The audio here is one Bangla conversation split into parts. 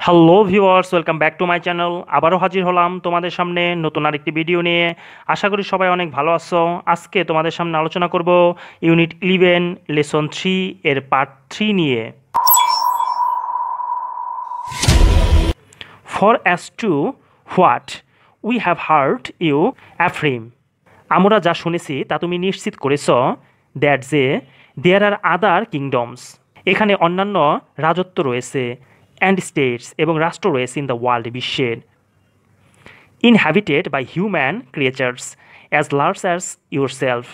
Hello viewers welcome back to my channel আবারও হাজির হলাম তোমাদের সামনে নতুন আরেকটি ভিডিও নিয়ে। আশা করি সবাই অনেক ভালো আছো। আজকে তোমাদের সামনে আলোচনা করব ইউনিট ইলেভেন লেসন থ্রি এর পার্ট থ্রি নিয়ে। For as to what we have heard you affirm আমরা যা শুনেছি তা তুমি নিশ্চিত করেছ দ্যাট যে দেয়ার আর আদার কিংডমস এখানে অন্যান্য রাজত্ব রয়েছে। অ্যান্ড স্টেটস এবং রাষ্ট্র রয়েছে ইন দ্য ওয়ার্ল্ড বিশ্বের inhabited by human creatures as large as yourself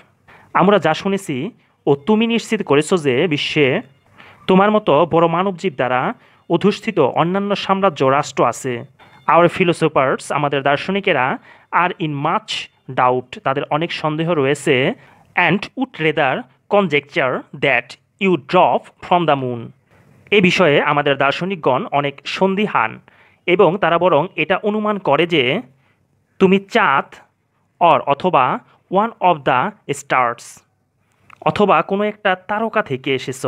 আমরা যা শুনেছি ও তুমি নিশ্চিত করেছ যে বিশ্বে তোমার মতো বড় মানবজীব দ্বারা অধিষ্ঠিত অন্যান্য সাম্রাজ্য রাষ্ট্র আছে। আওয়ার ফিলোসোফার্স আমাদের দার্শনিকেরা আর ইন মাচ ডাউট তাদের অনেক সন্দেহ রয়েছে and would rather conjecture that you drop from the moon এ বিষয়ে আমাদের দার্শনিকগণ অনেক সন্দিহান এবং তারা বরং এটা অনুমান করে যে তুমি চাঁদ অর অথবা ওয়ান অফ দ্য স্টার্স অথবা কোনো একটা তারকা থেকে এসেছ।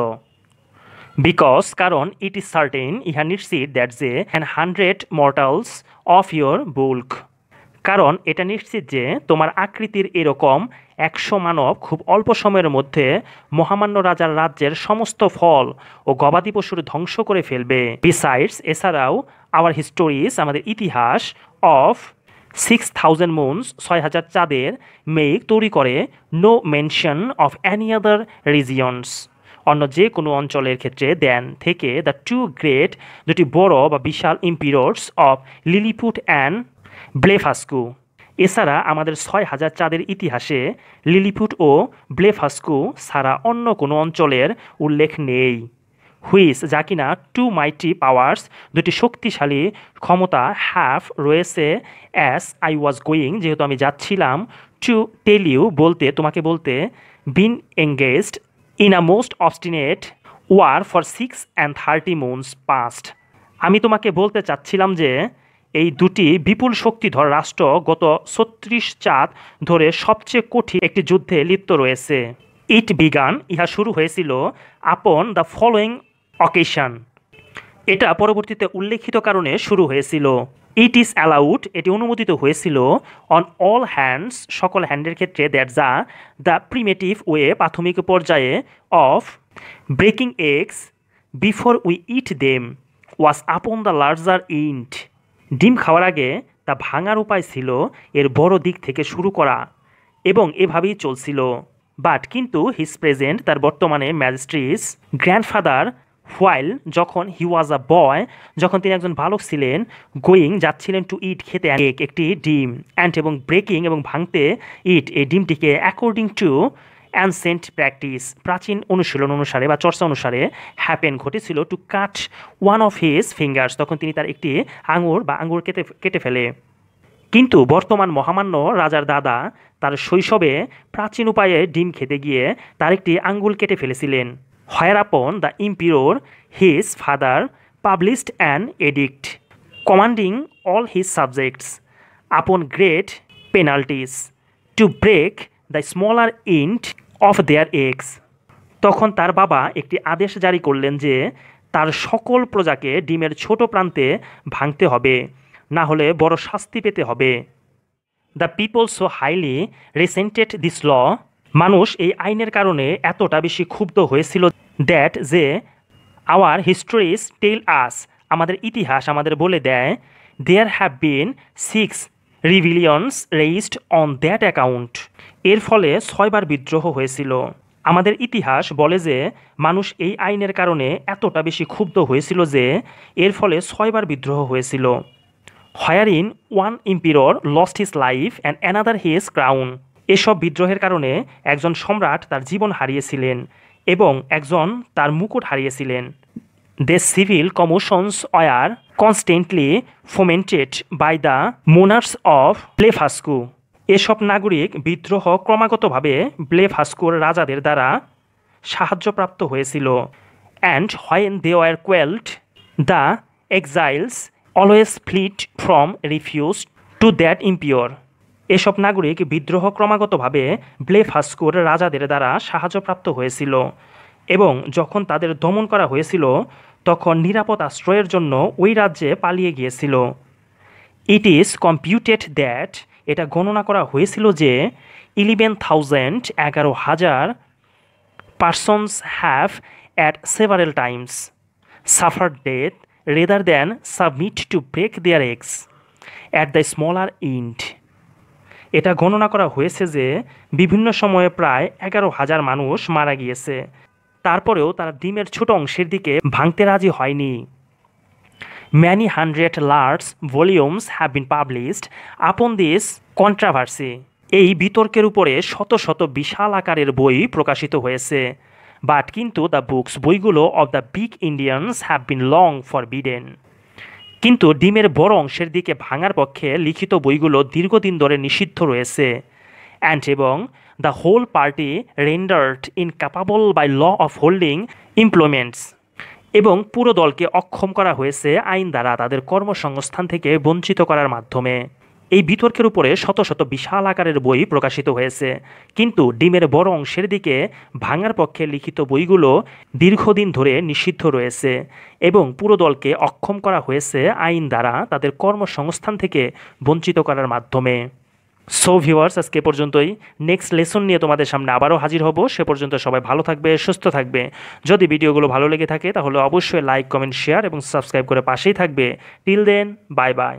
বিকজ কারণ ইট ইজ সার্টেন ইহা নিশ্চিত দ্যাট যে an hundred mortals of your bulk কারণ এটা নিশ্চিত যে তোমার আকৃতির এরকম একশো মানব খুব অল্প সময়ের মধ্যে মহামান্য রাজার রাজ্যের সমস্ত ফল ও গবাদি পশুর ধ্বংস করে ফেলবে। বিসাইডস এছাড়াও আওয়ার হিস্টোরিজ আমাদের ইতিহাস অফ সিক্স থাউজেন্ড মুনস ছয় হাজার চাঁদের মেঘ তৈরি করে no mention of any other regions অন্য যে কোনো অঞ্চলের ক্ষেত্রে দেন থেকে দ্য টু গ্রেট দুটি বড় বা বিশাল emperors of Lilliput and Blefuscu এছাড়া আমাদের ছয় হাজার চাঁদের ইতিহাসে লিলিপুট ও ব্লেফাস্কু ছাড়া অন্য কোনো অঞ্চলের উল্লেখ নেই। হুইস যা কিনা টু মাইটি পাওয়ার্স, দুটি শক্তিশালী ক্ষমতা হ্যাভ রয়েছে, অ্যাস আই ওয়াজ গোয়িং, যেহেতু আমি যাচ্ছিলাম টু টেল ইউ বলতে, তোমাকে বলতে, been engaged in a most obstinate war for six and thirty moons past. আমি তোমাকে বলতে চাচ্ছিলাম যে এই দুটি বিপুল শক্তিধর রাষ্ট্র গত ছত্রিশ চাঁদ ধরে সবচেয়ে কঠিন একটি যুদ্ধে লিপ্ত রয়েছে। ইট বিগান, ইহা শুরু হয়েছিল আপন দ্য ফলোয়িং অকেশন। এটা পরবর্তীতে উল্লেখিত কারণে শুরু হয়েছিল। ইট ইজ অ্যালাউড, এটি অনুমোদিত হয়েছিল অন অল হ্যান্ডস, সকল হ্যান্ডের ক্ষেত্রে দ্যাট যা দ্য প্রিমেটিভ ওয়ে প্রাথমিক পর্যায়ে of breaking eggs before we eat them was upon the larger int. ডিম খাওয়ার আগে তা ভাঙার উপায় ছিল এর বড় দিক থেকে শুরু করা এবং এভাবেই চলছিল। বাট কিন্তু হিজ প্রেজেন্ট, তার বর্তমানে ম্যাজিস্ট্রিস গ্র্যান্ডফাদার হোয়াইল, যখন হি ওয়াজ আ বয়, যখন তিনি একজন বালক ছিলেন, গোয়িং যাচ্ছিলেন টু ইট খেতে এক, একটি ডিম, অ্যান্ড এবং ব্রেকিং এবং ভাঙতে ইট, এই ডিমটিকে, অ্যাকর্ডিং টু অ্যানসেন্ট প্র্যাকটিস প্রাচীন অনুশীলন অনুসারে বা চর্চা অনুসারে হ্যাপেন ঘটেছিল to cut one of his fingers তখন তিনি তার একটি আঙুর বা আঙুর কেটে কেটে ফেলে। কিন্তু বর্তমান মহামান্য রাজার দাদা তার শৈশবে প্রাচীন উপায়ে ডিম খেতে গিয়ে তার একটি আঙ্গুল কেটে ফেলেছিলেন। Whereupon the emperor his father published an edict commanding all his subjects upon great penalties to break the smaller end of their eggs তখন তার বাবা একটি আদেশ জারি করলেন যে তার সকল প্রজাকে ডিমের ছোট প্রান্তে ভাঙতে হবে, না হলে বড় শাস্তি পেতে হবে। The people so highly resented this law মানুষ এই আইনের কারণে এতটা বেশি ক্ষুব্ধ হয়েছিল দ্যাট যে আওয়ার হিস্টোরিজ টেল আস আমাদের ইতিহাস আমাদের বলে দেয় there have been six rebellions raised on that account এর ফলে ছয়বার বিদ্রোহ হয়েছিল। আমাদের ইতিহাস বলে যে, মানুষ এই আইনের কারণে এতটা বেশি ক্ষুব্ধ হয়েছিল যে, এর ফলে ছয়বার বিদ্রোহ হয়েছিল। Wherein one emperor lost his life and another his crown এসব বিদ্রোহের কারণে একজন সম্রাট তার জীবন হারিয়েছিলেন এবং একজন তার মুকুট হারিয়েছিলেন। They civil commotions were constantly fomented by the monarchs of Blefuscu এসব নাগরিক বিদ্রোহ ক্রমাগতভাবে ব্লেফাস্কুর রাজাদের দ্বারা সাহায্যপ্রাপ্ত হয়েছিল। And when they were quelled the exiles always fled from refuge to that empire এসব নাগরিক বিদ্রোহ ক্রমাগতভাবে ব্লেফাস্কুর রাজাদের দ্বারা সাহায্যপ্রাপ্ত হয়েছিল। এবং যখন তাদের দমন করা হয়েছিল, তখন নিরাপদ আশ্রয়ের জন্য ওই রাজ্যে পালিয়ে গিয়েছিল। ইট ইজ কম্পিউটেড দ্যাট এটা গণনা করা হয়েছিল যে ইলেভেন থাউজেন্ড এগারো হাজার persons have at several times suffer death rather than submit to break their eggs at the smaller end এটা গণনা করা হয়েছে যে বিভিন্ন সময়ে প্রায় এগারো হাজার মানুষ মারা গিয়েছে। তারপরেও তারা ডিমের ছোট অংশের দিকে ভাঙতে রাজি হয়নি। Many hundred large volumes have been published upon this controversy এই বিতর্কের উপরে শত শত বিশাল আকারের বই প্রকাশিত হয়েছে। বাট কিন্তু দ্য বুকস বইগুলো of the big Indians have been long forbidden কিন্তু ডিমের বড় অংশের দিকে ভাঙার পক্ষে লিখিত বইগুলো দীর্ঘদিন ধরে নিষিদ্ধ রয়েছে। অ্যান্ড এবং the whole party rendered incapable by law of holding employments এবং পুরো দলকে অক্ষম করা হয়েছে আইন দ্বারা তাদের কর্মসংস্থান থেকে বঞ্চিত করার মাধ্যমে। এই বিতর্কের উপরে শত শত বিশাল আকারের বই প্রকাশিত হয়েছে। কিন্তু ডিমের বড় অংশের দিকে ভাঙার পক্ষে লিখিত বইগুলো দীর্ঘদিন ধরে নিষিদ্ধ রয়েছে এবং পুরো দলকে অক্ষম করা হয়েছে আইন দ্বারা তাদের কর্মসংস্থান থেকে বঞ্চিত করার মাধ্যমে। সো ভিউয়ার্স আজকে পর্যন্তই। নেক্সট লেসন নিয়ে তোমাদের সামনে আবারও হাজির হব। সে পর্যন্ত সবাই ভালো থাকবে, সুস্থ থাকবে। যদি ভিডিওগুলো ভালো লেগে থাকে, তাহলে অবশ্যই লাইক কমেন্ট শেয়ার এবং সাবস্ক্রাইব করে পাশেই থাকবে। Till then bye bye